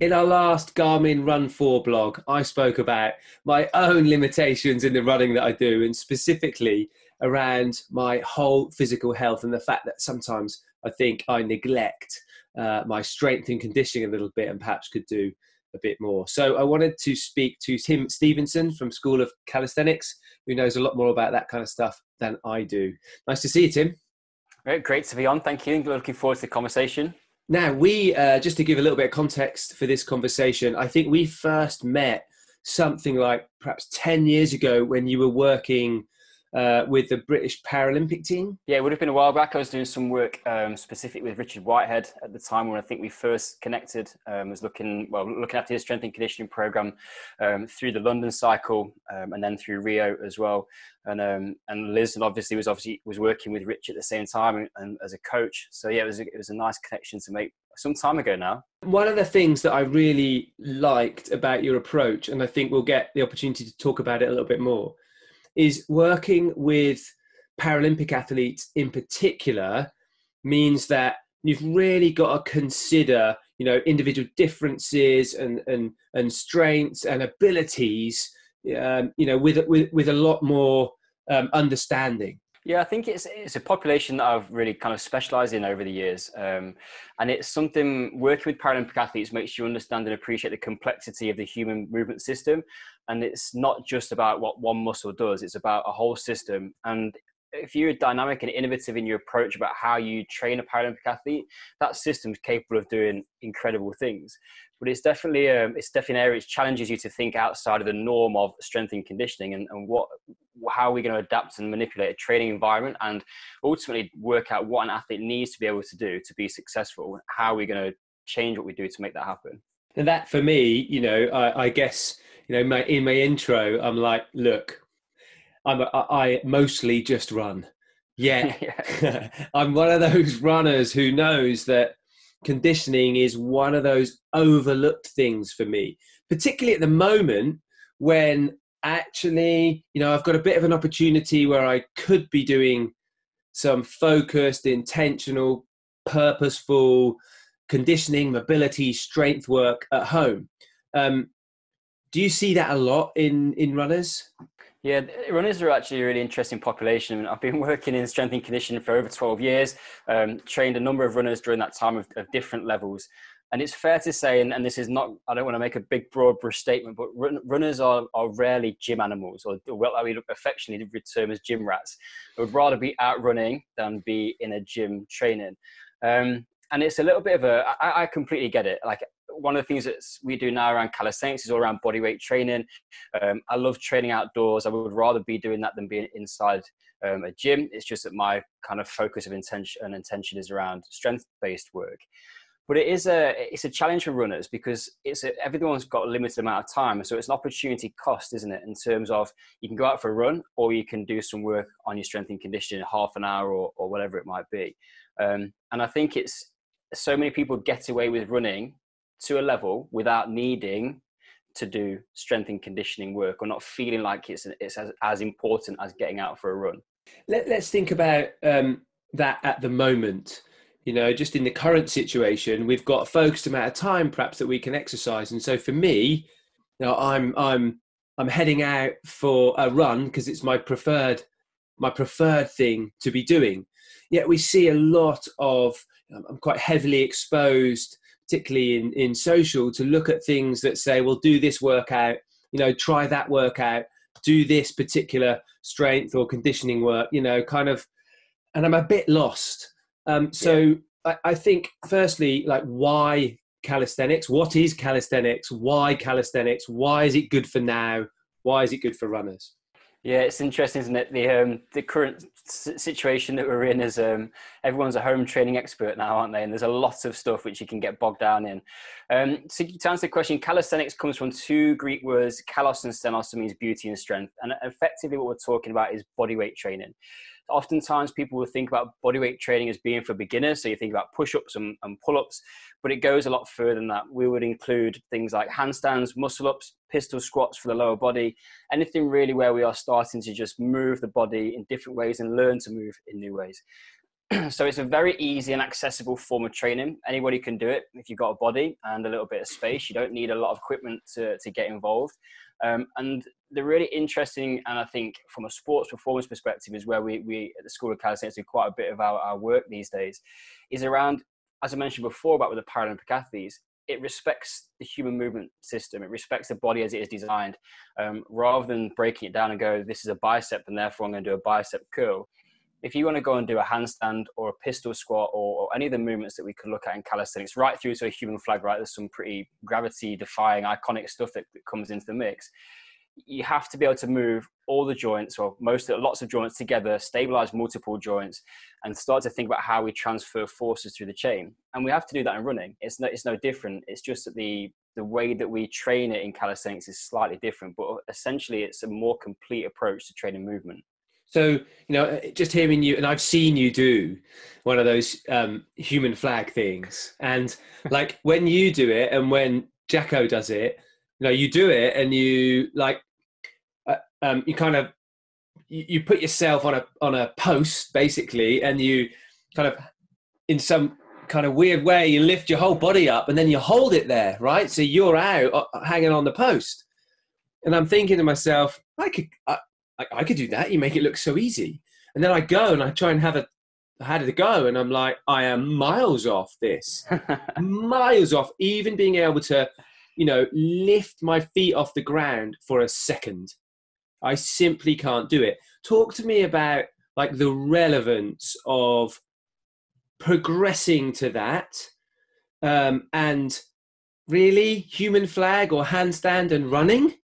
in our last Garmin Run 4 blog, I spoke about my own limitations in the running that I do, and specifically around my whole physical health and the fact that sometimes I think I neglect uh, my strength and conditioning a little bit and perhaps could do a bit more. So I wanted to speak to Tim Stevenson from School of Calisthenics, who knows a lot more about that kind of stuff than I do. Nice to see you, Tim. Great, great to be on. Thank you. Looking forward to the conversation. Now, we, uh, just to give a little bit of context for this conversation, I think we first met something like perhaps 10 years ago when you were working uh, with the British Paralympic team? Yeah, it would have been a while back. I was doing some work um, specific with Richard Whitehead at the time when I think we first connected. Um, was looking well, looking after his strength and conditioning program um, through the London cycle um, and then through Rio as well. And um, and Liz obviously was obviously was working with Rich at the same time and, and as a coach. So yeah, it was a, it was a nice connection to make some time ago now. One of the things that I really liked about your approach, and I think we'll get the opportunity to talk about it a little bit more, is working with Paralympic athletes in particular means that you've really got to consider you know individual differences and and and strengths and abilities um, you know with with with a lot more um, understanding yeah, I think it's it's a population that I've really kind of specialised in over the years, um, and it's something working with Paralympic athletes makes you understand and appreciate the complexity of the human movement system, and it's not just about what one muscle does; it's about a whole system. And if you're dynamic and innovative in your approach about how you train a Paralympic athlete, that system's capable of doing incredible things. But it's definitely um, it's definitely an area which challenges you to think outside of the norm of strength and conditioning and, and what how are we going to adapt and manipulate a training environment and ultimately work out what an athlete needs to be able to do to be successful. How are we going to change what we do to make that happen? And that for me, you know, I, I guess you know, my, in my intro, I'm like, look, I'm a, I mostly just run. Yeah, I'm one of those runners who knows that conditioning is one of those overlooked things for me, particularly at the moment when actually, you know, I've got a bit of an opportunity where I could be doing some focused, intentional, purposeful conditioning, mobility, strength work at home. Um, do you see that a lot in in runners? Yeah, runners are actually a really interesting population. I've been working in strength and conditioning for over 12 years, um, trained a number of runners during that time of, of different levels. And it's fair to say, and, and, this is not, I don't want to make a big broad brush statement, but run, runners are, are rarely gym animals, or what we affectionately term as gym rats. I would rather be out running than be in a gym training. Um, and it's a little bit of a, I, I completely get it. Like one of the things that we do now around calisthenics is all around body weight training. Um, I love training outdoors. I would rather be doing that than being inside um, a gym. It's just that my kind of focus of intention and intention is around strength based work. But it is a it's a challenge for runners because it's a, everyone's got a limited amount of time, so it's an opportunity cost, isn't it? In terms of you can go out for a run or you can do some work on your strength and conditioning, in half an hour or, or whatever it might be. Um, and I think it's so many people get away with running to a level without needing to do strength and conditioning work or not feeling like it's, it's as, as important as getting out for a run. Let, us think about um, that at the moment. You know, just in the current situation, we've got a focused amount of time perhaps that we can exercise. And so for me, you know, I'm, I'm, I'm heading out for a run because it's my preferred, my preferred thing to be doing. Yet we see a lot of, I'm quite heavily exposed particularly in, in social, to look at things that say, well, do this workout, you know, try that workout, do this particular strength or conditioning work, you know, kind of, and I'm a bit lost. Um, so yeah. I, I think, firstly, like, why calisthenics? What is calisthenics? Why calisthenics? Why is it good for now? Why is it good for runners? Yeah, it's interesting, isn't it? The um, the current situation that we're in is um, everyone's a home training expert now, aren't they? And there's a lot of stuff which you can get bogged down in. Um, so to answer the question, calisthenics comes from two Greek words, kalos and sthenos, means beauty and strength. And effectively, what we're talking about is body weight training oftentimes people will think about bodyweight training as being for beginners. So you think about push ups and, and pull ups, but it goes a lot further than that. We would include things like handstands, muscle ups, pistol squats for the lower body, anything really where we are starting to just move the body in different ways and learn to move in new ways. so it's a very easy and accessible form of training. Anybody can do it if you've got a body and a little bit of space. You don't need a lot of equipment to, to get involved. Um, and the really interesting, and I think from a sports performance perspective, is where we, we at the School of Calisthenics do quite a bit of our, our work these days, is around, as I mentioned before about with the Paralympic athletes, it respects the human movement system. It respects the body as it is designed, um, rather than breaking it down and go, this is a bicep, and therefore I'm going to do a bicep curl if you want to go and do a handstand or a pistol squat or, or, any of the movements that we could look at in calisthenics, right through to a human flag, right? There's some pretty gravity defying, iconic stuff that, that, comes into the mix. You have to be able to move all the joints or most lots of joints together, stabilize multiple joints, and start to think about how we transfer forces through the chain. And we have to do that in running. It's no, it's no different. It's just that the the way that we train it in calisthenics is slightly different, but essentially it's a more complete approach to training movement. So, you know, just hearing you, and I've seen you do one of those um, human flag things. And like when you do it and when Jacko does it, you know, you do it and you like, uh, um, you kind of, you, you put yourself on a, on a post basically, and you kind of, in some kind of weird way, you lift your whole body up and then you hold it there, right? So you're out uh, hanging on the post. And I'm thinking to myself, I could, I, I, I could do that. You make it look so easy. And then I go and I try and have a how did it go? And I'm like, I am miles off this, miles off even being able to, you know, lift my feet off the ground for a second. I simply can't do it. Talk to me about like the relevance of progressing to that um, and really human flag or handstand and running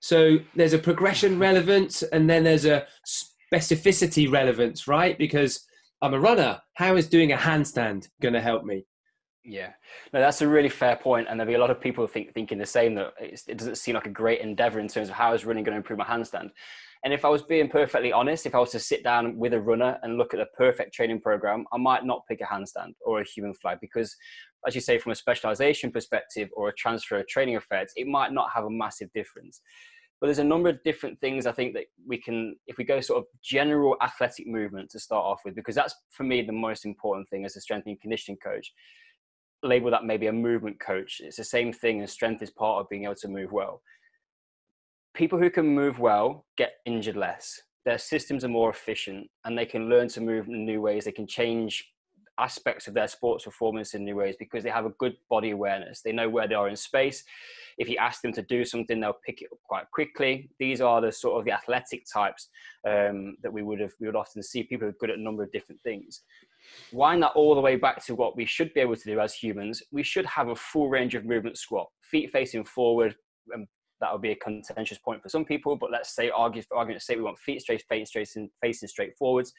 so there's a progression mm-hmm. relevance and then there's a specificity relevance, right? Because I'm a runner. How is doing a handstand going to help me? Yeah, no, that's a really fair point, and there'll be a lot of people think, thinking the same. That it doesn't seem like a great endeavor in terms of how I was running going to improve my handstand. And if I was being perfectly honest, if I was to sit down with a runner and look at the perfect training program, I might not pick a handstand or a human flag because, as you say, from a specialization perspective or a transfer of training effect, it might not have a massive difference. But there's a number of different things I think that we can, if we go sort of general athletic movement to start off with, because that's for me the most important thing as a strength and conditioning coach. Label that maybe a movement coach. It's the same thing, and strength is part of being able to move well people who can move well get injured less. Their systems are more efficient and they can learn to move in new ways. They can change aspects of their sports performance in new ways because they have a good body awareness. They know where they are in space. If you ask them to do something, they'll pick it up quite quickly. These are the sort of the athletic types um, that we would have we would often see people who are good at a number of different things. Wind that all the way back to what we should be able to do as humans. We should have a full range of movement squat, feet facing forward, and that would be a contentious point for some people. But let's say, argue for argument's sake, we want feet straight, face straight, and facing straight forwards.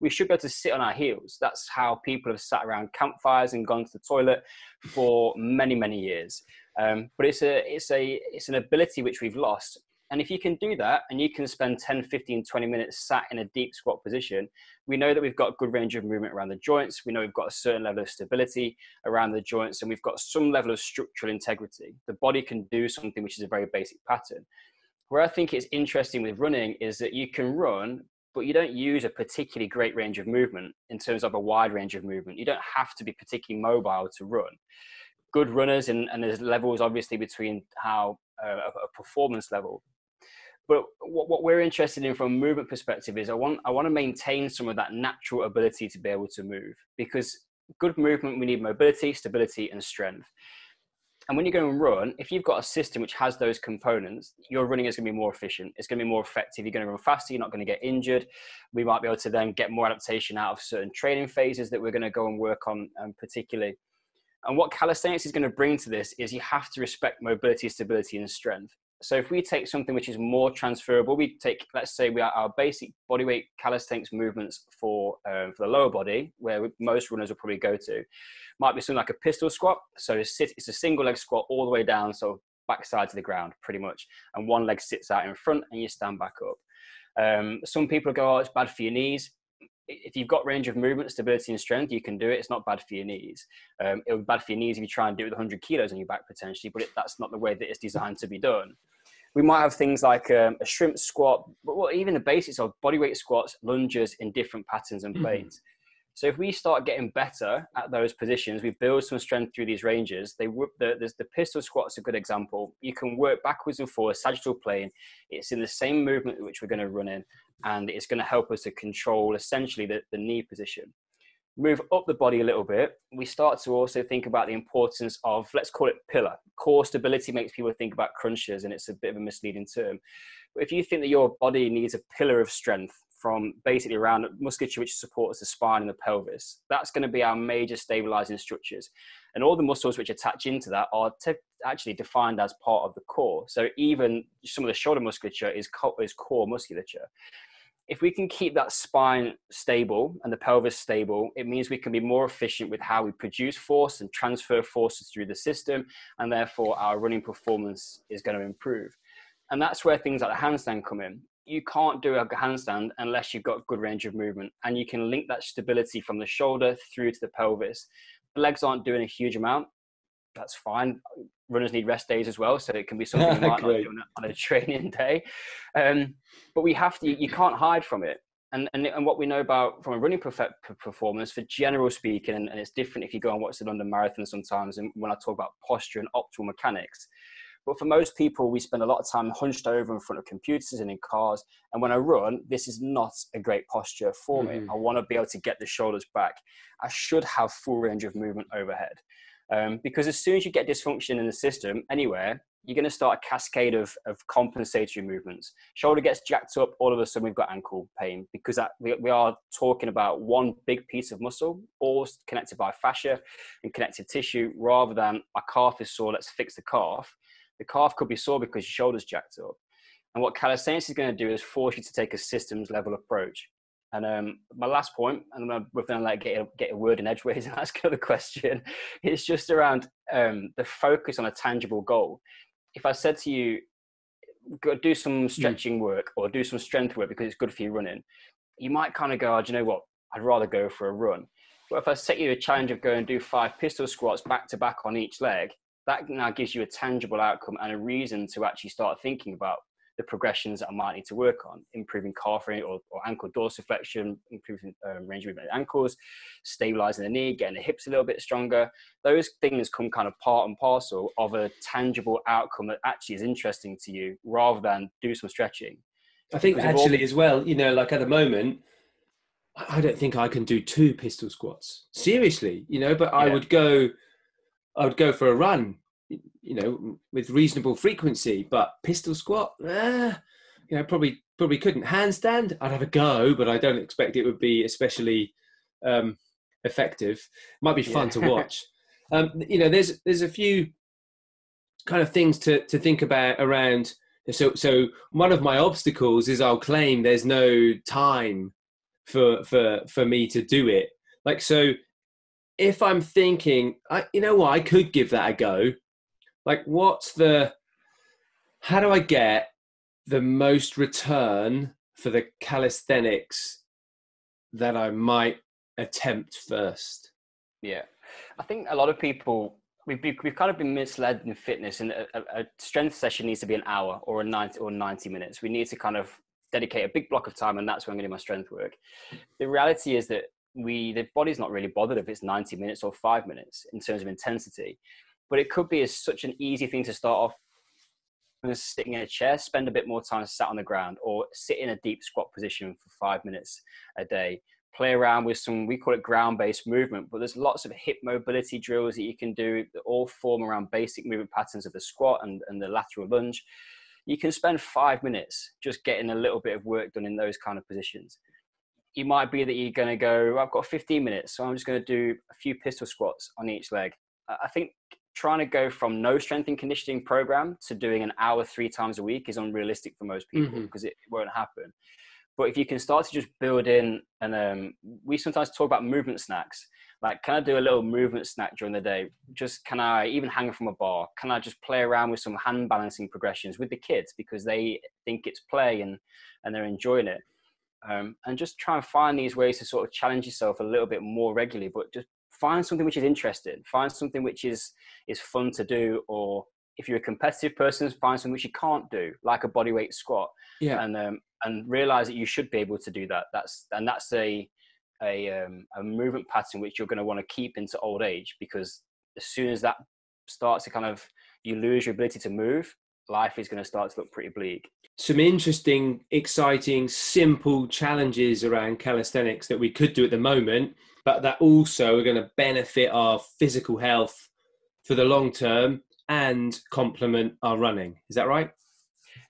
We should be able to sit on our heels. That's how people have sat around campfires and gone to the toilet for many, many years. Um, but it's a, it's a, it's an ability which we've lost. And if you can do that and you can spend 10, 15, 20 minutes sat in a deep squat position, we know that we've got good range of movement around the joints. We know we've got a certain level of stability around the joints and we've got some level of structural integrity. The body can do something which is a very basic pattern. Where I think it's interesting with running is that you can run, but you don't use a particularly great range of movement in terms of a wide range of movement. You don't have to be particularly mobile to run. Good runners, and, and there's levels obviously between how uh, a performance level but what, what we're interested in from a movement perspective is I want I want to maintain some of that natural ability to be able to move because good movement we need mobility, stability, and strength. And when you go and run, if you've got a system which has those components, your running is going to be more efficient. It's going to be more effective. You're going to run faster. You're not going to get injured. We might be able to then get more adaptation out of certain training phases that we're going to go and work on, um, particularly. And what calisthenics is going to bring to this is you have to respect mobility, stability, and strength. So if we take something which is more transferable, we take, let's say, we are our basic bodyweight calisthenics movements for um, for the lower body, where most runners will probably go to, might be something like a pistol squat. So it's, a single leg squat all the way down, so backside to the ground, pretty much, and one leg sits out in front, and you stand back up. Um, some people go, "Oh, it's bad for your knees." if you've got range of movement, stability, and strength, you can do it. It's not bad for your knees. Um, it would be bad for your knees if you try and do it with 100 kilos on your back potentially, but it, that's not the way that it's designed to be done. We might have things like um, a shrimp squat, but well, even the basics of bodyweight squats, lunges in different patterns and mm-hmm. planes. Mm-hmm. So if we start getting better at those positions, we build some strength through these ranges. They the, the, the pistol squat's a good example. You can work backwards and forwards, sagittal plane. It's in the same movement which we're going to run in, and it's going to help us to control essentially the, the knee position. Move up the body a little bit. We start to also think about the importance of let's call it pillar. Core stability makes people think about crunches, and it's a bit of a misleading term. But if you think that your body needs a pillar of strength, from basically around musculature which supports the spine and the pelvis. That's going to be our major stabilizing structures. And all the muscles which attach into that are actually defined as part of the core. So even some of the shoulder musculature is, co- is core musculature. If we can keep that spine stable and the pelvis stable, it means we can be more efficient with how we produce force and transfer forces through the system, and therefore our running performance is going to improve. And that's where things like the handstand come in you can't do a handstand unless you've got good range of movement and you can link that stability from the shoulder through to the pelvis the legs aren't doing a huge amount that's fine runners need rest days as well so it can be something you might not do on a training day um, but we have to you can't hide from it and, and, and what we know about from a running performance for general speaking and, and it's different if you go and watch the london marathon sometimes and when i talk about posture and optimal mechanics but for most people, we spend a lot of time hunched over in front of computers and in cars. And when I run, this is not a great posture for mm-hmm. me. I want to be able to get the shoulders back. I should have full range of movement overhead. Um, because as soon as you get dysfunction in the system anywhere, you're going to start a cascade of, of compensatory movements. Shoulder gets jacked up, all of a sudden we've got ankle pain because that, we, we are talking about one big piece of muscle, all connected by fascia and connective tissue, rather than a calf is sore, let's fix the calf the calf could be sore because your shoulder's jacked up. And what calisthenics is going to do is force you to take a systems level approach. And um, my last point, and we're going to like get a, get a word in edgeways and ask another question, it's just around um, the focus on a tangible goal. If I said to you, go do some hmm. stretching work or do some strength work because it's good for you running, you might kind of go, oh, do you know what? I'd rather go for a run. But if I set you a challenge of going and do five pistol squats back to back on each leg, that now gives you a tangible outcome and a reason to actually start thinking about the progressions that I might need to work on, improving calf or, or ankle dorsiflexion, improving um, range of movement of ankles, stabilizing the knee, getting the hips a little bit stronger. Those things come kind of part and parcel of a tangible outcome that actually is interesting to you rather than do some stretching. I think because actually all... as well, you know, like at the moment, I don't think I can do two pistol squats. Seriously, you know, but yeah. I would go I would go for a run, you know, with reasonable frequency. But pistol squat, eh, you know, probably probably couldn't. Handstand, I'd have a go, but I don't expect it would be especially um, effective. Might be fun yeah. to watch. um, you know, there's there's a few kind of things to to think about around. So so one of my obstacles is I'll claim there's no time for for for me to do it. Like so if I'm thinking, I, you know what, I could give that a go. Like, what's the, how do I get the most return for the calisthenics that I might attempt first? Yeah. I think a lot of people, we've, we've kind of been misled in fitness and a, a strength session needs to be an hour or a 90 or 90 minutes. We need to kind of dedicate a big block of time and that's when I'm going to do my strength work. The reality is that we the body's not really bothered if it's 90 minutes or five minutes in terms of intensity but it could be as such an easy thing to start off sitting in a chair spend a bit more time sat on the ground or sit in a deep squat position for five minutes a day. Play around with some we call it ground based movement but there's lots of hip mobility drills that you can do that all form around basic movement patterns of the squat and, and the lateral lunge. You can spend five minutes just getting a little bit of work done in those kind of positions. It might be that you're going to go, I've got 15 minutes, so I'm just going to do a few pistol squats on each leg. I think trying to go from no strength and conditioning program to doing an hour three times a week is unrealistic for most people because mm-hmm. it won't happen. But if you can start to just build in, and um, we sometimes talk about movement snacks. Like, can I do a little movement snack during the day? Just can I even hang from a bar? Can I just play around with some hand balancing progressions with the kids because they think it's play and and they're enjoying it? um, and just try and find these ways to sort of challenge yourself a little bit more regularly but just find something which is interesting find something which is is fun to do or if you're a competitive person find something which you can't do like a bodyweight squat. Yeah. And um, and realize that you should be able to do that. That's and that's a a, um, a movement pattern which you're going to want to keep into old age because as soon as that starts to kind of you lose your ability to move life is going to start to look pretty bleak. Some interesting exciting simple challenges around calisthenics that we could do at the moment but that also are going to benefit our physical health for the long term and complement our running is that right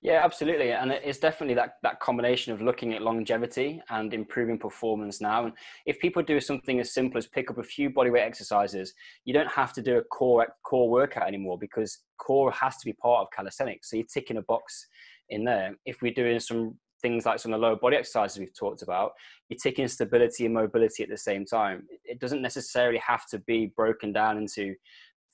yeah, absolutely, and it's definitely that that combination of looking at longevity and improving performance now. And if people do something as simple as pick up a few bodyweight exercises, you don't have to do a core core workout anymore because core has to be part of calisthenics. So you're ticking a box in there. If we're doing some things like some of the lower body exercises we've talked about, you're taking stability and mobility at the same time. It doesn't necessarily have to be broken down into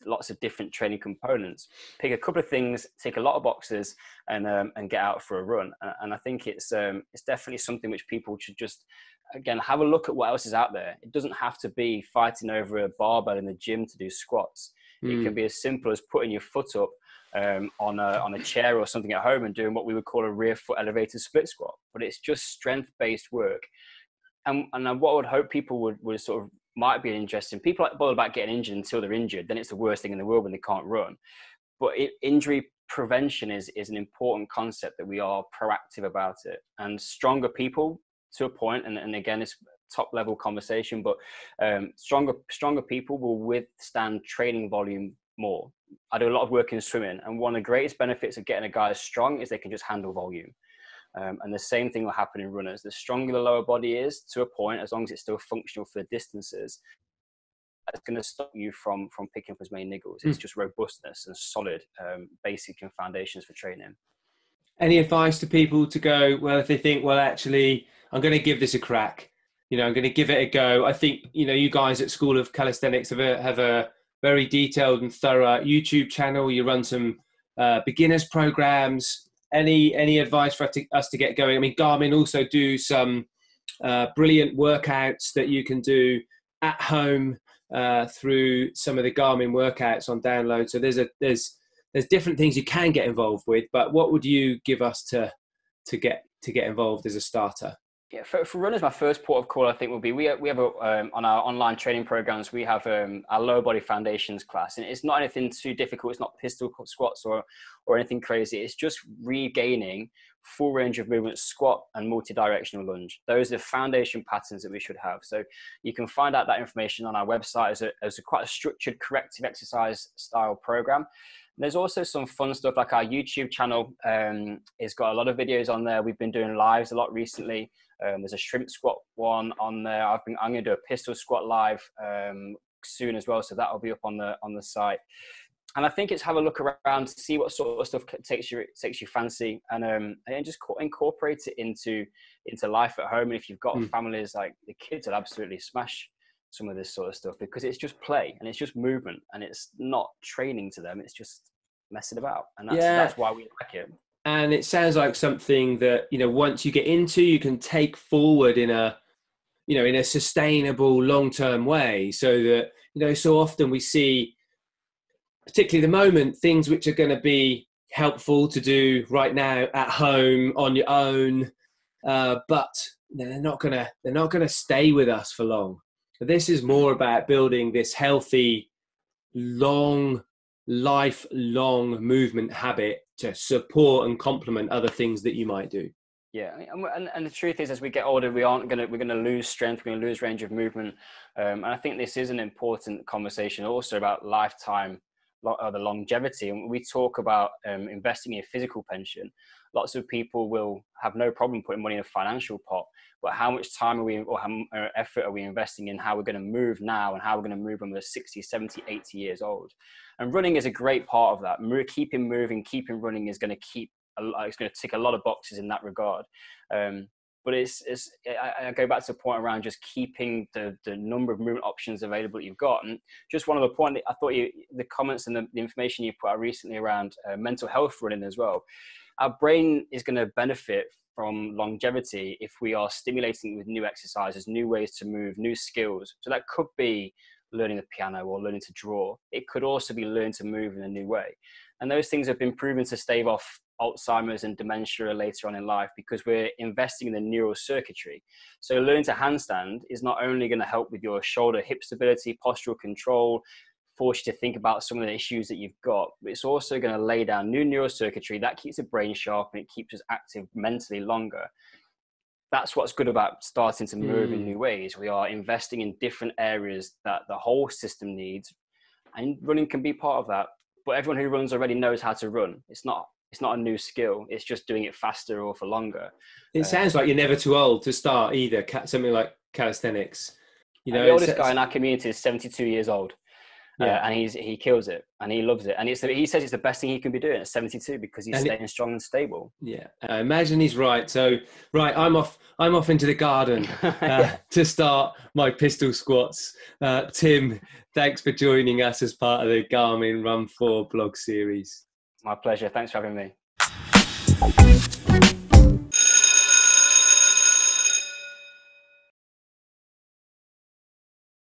lots of different training components. Pick a couple of things, take a lot of boxes, and um, and get out for a run. And I think it's um, it's definitely something which people should just again have a look at what else is out there. It doesn't have to be fighting over a barbell in the gym to do squats. Mm. It can hmm. be as simple as putting your foot up um, on a on a chair or something at home and doing what we would call a rear foot elevated split squat. But it's just strength based work. And, and what I would hope people would, would sort of might be interesting. People like bother about getting injured until they're injured. Then it's the worst thing in the world when they can't run. But it, injury prevention is is an important concept that we are proactive about it. And stronger people, to a point, and, and again, it's top level conversation. But um, stronger stronger people will withstand training volume more. I do a lot of work in swimming, and one of the greatest benefits of getting a guy as strong is they can just handle volume. Um, and the same thing will happen in runners. The stronger the lower body is, to a point, as long as it's still functional for the distances, that's going to stop you from from picking up as many niggles. It's mm. just robustness and solid um, basic and foundations for training. Any advice to people to go? Well, if they think, well, actually, I'm going to give this a crack. You know, I'm going to give it a go. I think you know, you guys at School of Calisthenics have a have a very detailed and thorough YouTube channel. You run some uh, beginners programs any any advice for us to, get going? I mean, Garmin also do some uh, brilliant workouts that you can do at home uh, through some of the Garmin workouts on download. So there's a there's there's different things you can get involved with. But what would you give us to to get to get involved as a starter? Yeah, for, for runners, my first port of call I think will be we we have a, um, on our online training programs we have um, our lower body foundations class, and it's not anything too difficult. It's not pistol squats or or anything crazy. It's just regaining full range of movement, squat and multi-directional lunge. Those are the foundation patterns that we should have. So you can find out that information on our website as a, as a quite a structured corrective exercise style program. There's also some fun stuff like our YouTube channel um, it's got a lot of videos on there. We've been doing lives a lot recently. Um, there's a shrimp squat one on there. I've been I'm going to do a pistol squat live um, soon as well, so that'll be up on the on the site. And I think it's have a look around, to see what sort of stuff takes you takes you fancy, and um, and just incorporate it into into life at home. And if you've got mm. families like the kids, will absolutely smash some of this sort of stuff because it's just play and it's just movement and it's not training to them. It's just messing about, and that's yeah. that's why we like it. And it sounds like something that you know once you get into, you can take forward in a you know in a sustainable long term way. So that you know so often we see, particularly the moment, things which are going to be helpful to do right now at home on your own, uh, but they're not gonna they're not gonna stay with us for long. This is more about building this healthy, long lifelong movement habit to support and complement other things that you might do. Yeah, and, and the truth is, as we get older, we aren't gonna we're gonna lose strength, we're gonna lose range of movement, um, and I think this is an important conversation also about lifetime, uh, the longevity. And we talk about um, investing in a physical pension. Lots of people will have no problem putting money in a financial pot, but how much time are we or how uh, effort are we investing in how we're going to move now and how we're going to move when we're 60 70 80 years old and running is a great part of that. Keeping moving keeping running is going to keep it's going to tick a lot of boxes in that regard. Um, but it's, it's I, I, go back to the point around just keeping the, the number of movement options available that you've got and just one other point i thought you the comments and the, the information you put out recently around uh, mental health running as well. Our brain is going to benefit from longevity if we are stimulating with new exercises, new ways to move, new skills. So that could be learning the piano or learning to draw. It could also be learning to move in a new way. And those things have been proven to stave off Alzheimer's and dementia later on in life because we're investing in the neural circuitry. So learning to handstand is not only going to help with your shoulder hip stability, postural control, force you to think about some of the issues that you've got, but it's also going to lay down new neural circuitry that keeps the brain sharp and it keeps us active mentally longer that's what's good about starting to move mm. in new ways. We are investing in different areas that the whole system needs, and running can be part of that. But everyone who runs already knows how to run. It's not it's not a new skill. It's just doing it faster or for longer. It uh, sounds like you're never too old to start either. Something like calisthenics. You know, the oldest guy in our community is 72 years old. Yeah. Uh, and he's he kills it and he loves it and it's he says it's the best thing he can be doing at 72 because he's staying it, strong and stable yeah uh, imagine he's right so right i'm off i'm off into the garden uh, yeah. to start my pistol squats uh, tim thanks for joining us as part of the garmin run 4 blog series my pleasure thanks for having me